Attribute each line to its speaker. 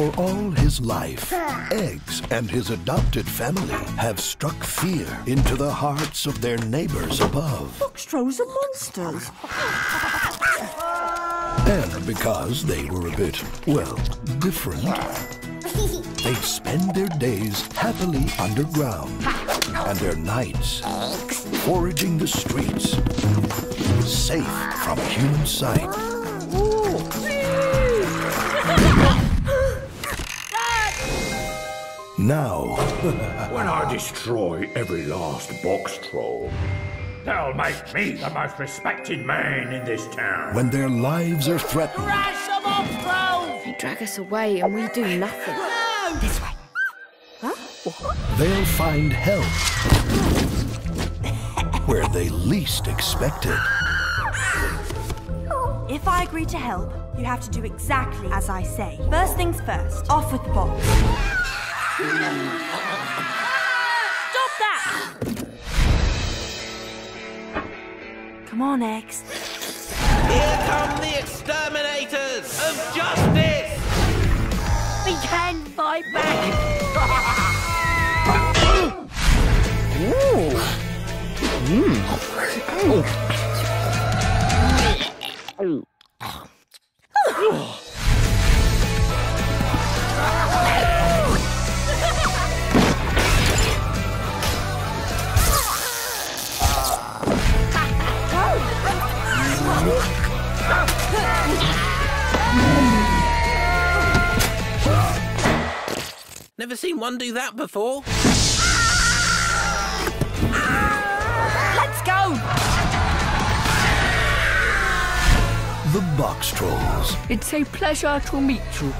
Speaker 1: For all his life, Eggs and his adopted family have struck fear into the hearts of their neighbors above.
Speaker 2: Box are monsters.
Speaker 1: And because they were a bit, well, different, they spend their days happily underground and their nights foraging the streets, safe from human sight. Now,
Speaker 3: When I destroy every last box troll, they'll make me the most respected man in this town.
Speaker 1: when their lives are threatened,
Speaker 4: They drag us away and we do nothing. This way.
Speaker 1: they'll find help where they least expect it.
Speaker 2: If I agree to help, you have to do exactly as I say. First things first, off with the box. Stop that! Come on, Eggs.
Speaker 5: Here come the exterminators of justice!
Speaker 2: We can fight back! Hmm. Oh. Oh.
Speaker 5: Never seen one do that before.
Speaker 2: Let's go!
Speaker 1: The Boxtrolls.
Speaker 4: It's a pleasure to meet you.